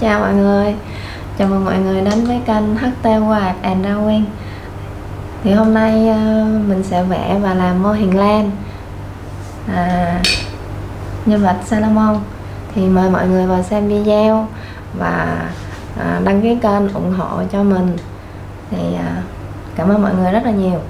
Chào mọi người. Chào mừng mọi người đến với kênh HT Quạt and Drawing Thì hôm nay ờ, mình sẽ vẽ và làm mô hình lan à, Nhân vật Salomon. Thì mời mọi người vào xem video Và à, đăng ký kênh ủng hộ cho mình. Thì à, cảm ơn mọi người rất là nhiều.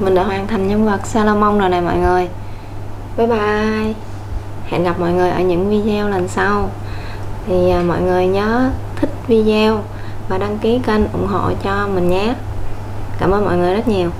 mình đã hoàn thành nhân vật Salomon rồi này mọi người. Bye bye. Hẹn gặp mọi người ở những video lần sau. Thì à, mọi người nhớ thích video và đăng ký kênh ủng hộ cho mình nhé. Cảm ơn mọi người rất nhiều.